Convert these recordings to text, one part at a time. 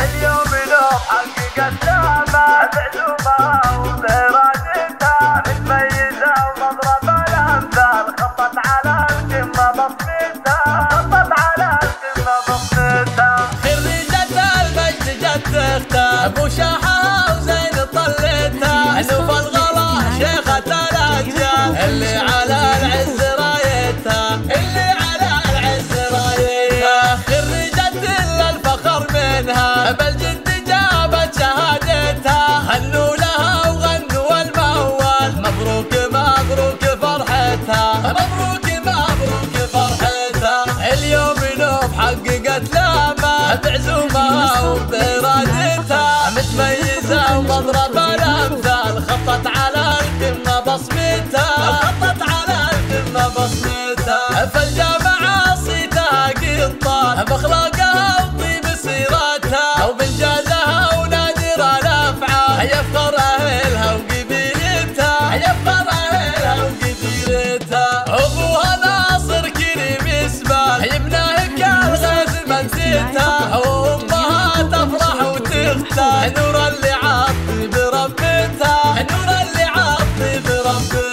اليوم لو حققت لها معزومة وبإرادتها متميزة ومضربة الأمثال خطت على القمة بصمتها خطت على القمة المجد أبو شاحة نوف حققت لها بعزومها وبإرادتها متميزة ومضربة الأمثال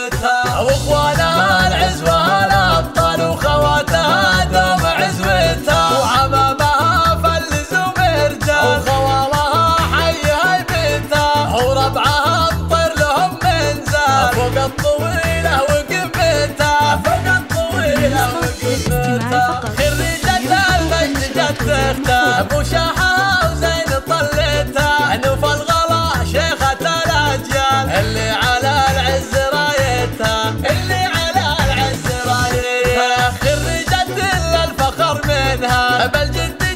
بربتها وأخوانها العزوة الابطال وخواتها دوم عزوتها. وعمامها فلزوا مرجال وخوالها حي هيبتها. وربعها مطر لهم منزل. فوق الطويلة وقفتها فوق الطويلة وقفتها خريجة المجد جت اختها على العز